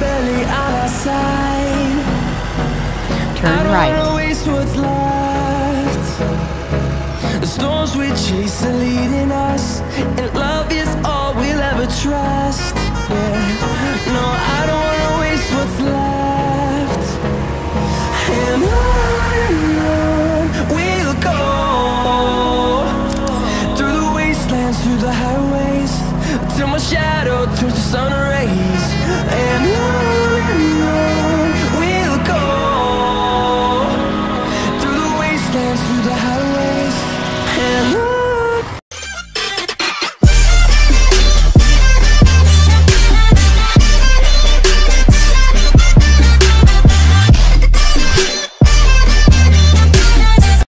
barely on our side. Turn right. The storms we chase are leading us